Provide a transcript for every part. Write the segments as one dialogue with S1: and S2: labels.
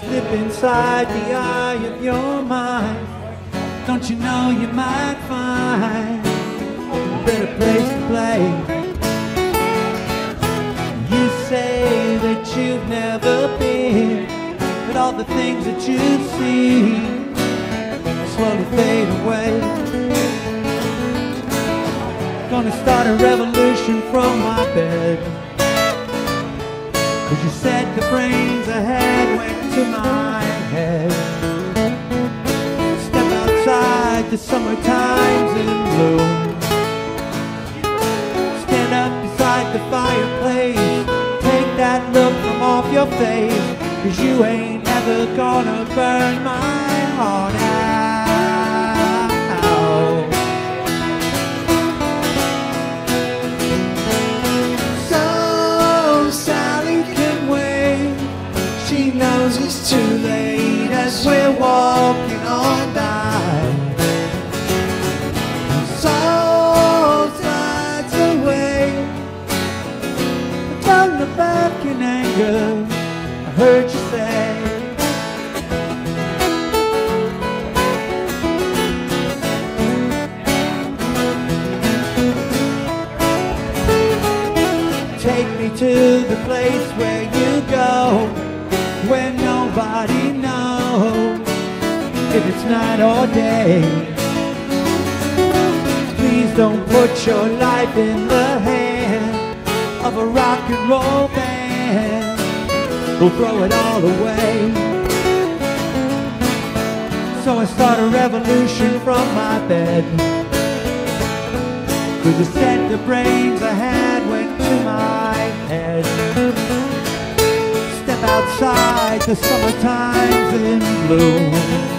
S1: slip inside the eye of your mind. Don't you know you might find a better place to play? You say that you've never been, but all the things that you've seen slowly fade away. Gonna start a revolution from my bed. Cause you said the brains I had went to my head. Step outside, the summertime's in bloom. Stand up beside the fireplace. Take that look from off your face. Cause you ain't ever gonna burn my heart out. It's too late as we're walking on by. So slides away. Don't back in anger. I heard you say. Take me to the place where if it's night or day. Please don't put your life in the hand of a rock and roll band. We'll throw it all away. So I start a revolution from my bed. Cause you said the brains I had went to my head. Step outside, the summertime's in bloom.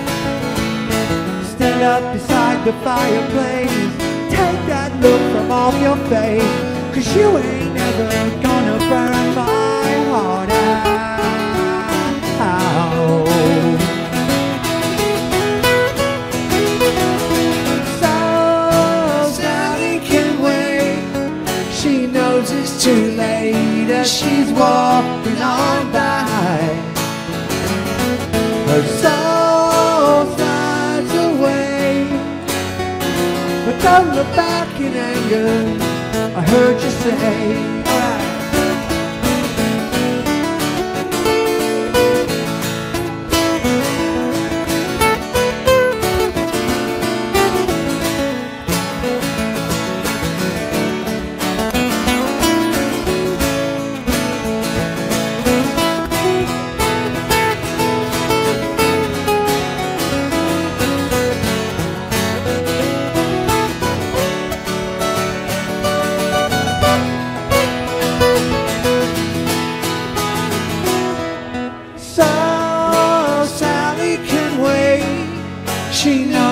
S1: Stand up beside the fireplace. Take that look from off your face. Cause you ain't never gonna burn my heart out. So Sally can wait. She knows it's too late as she's walking on by. Don't look back in anger. I heard you say.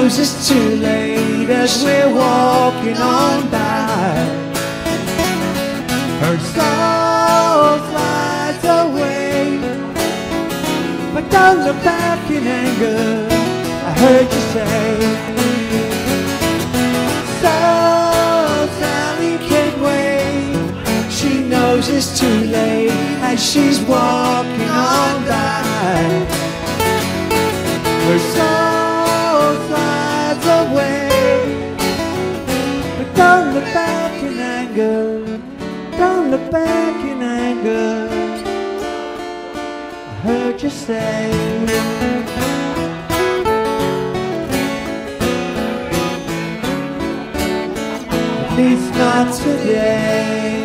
S1: Knows it's too late as we're walking on by. Her soul flies away, but don't look back in anger. I heard you say. So Sally can wait. She knows it's too late as she's walking don't look back in anger. Don't look back in anger. I heard you say. At least not today.